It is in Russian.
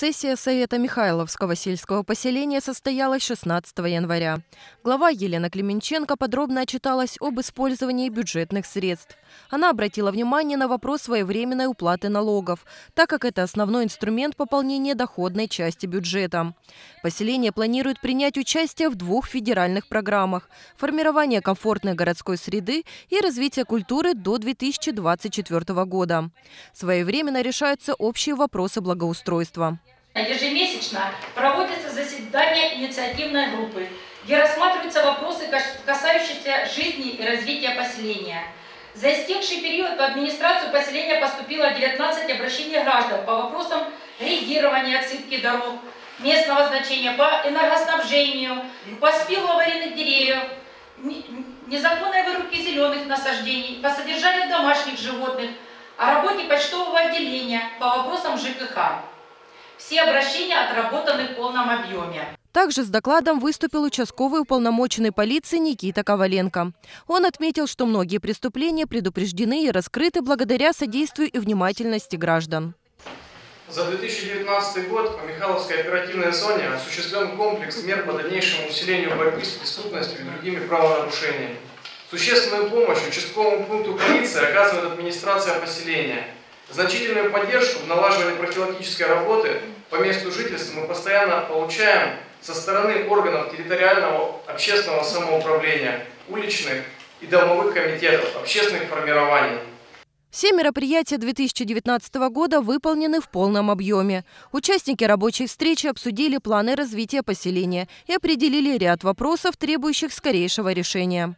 Сессия Совета Михайловского сельского поселения состоялась 16 января. Глава Елена Клеменченко подробно отчиталась об использовании бюджетных средств. Она обратила внимание на вопрос своевременной уплаты налогов, так как это основной инструмент пополнения доходной части бюджета. Поселение планирует принять участие в двух федеральных программах – формирование комфортной городской среды и развитие культуры до 2024 года. Своевременно решаются общие вопросы благоустройства. Ежемесячно проводятся заседания инициативной группы, где рассматриваются вопросы, касающиеся жизни и развития поселения. За истекший период в администрацию поселения поступило 19 обращений граждан по вопросам реагирования отсыпки дорог, местного значения, по энергоснабжению, по спилу аварийных деревьев, незаконной вырубки зеленых насаждений, по содержанию домашних животных, о работе почтового отделения, по вопросам ЖКХ. Все обращения отработаны в полном объеме. Также с докладом выступил участковый уполномоченный полиции Никита Коваленко. Он отметил, что многие преступления предупреждены и раскрыты благодаря содействию и внимательности граждан. За 2019 год по Михайловской оперативной зоне осуществлен комплекс мер по дальнейшему усилению борьбы с преступностью и другими правонарушениями. Существенную помощь участковому пункту полиции оказывает администрация поселения – Значительную поддержку в налаживании профилактической работы по месту жительства мы постоянно получаем со стороны органов территориального общественного самоуправления, уличных и домовых комитетов, общественных формирований. Все мероприятия 2019 года выполнены в полном объеме. Участники рабочей встречи обсудили планы развития поселения и определили ряд вопросов, требующих скорейшего решения.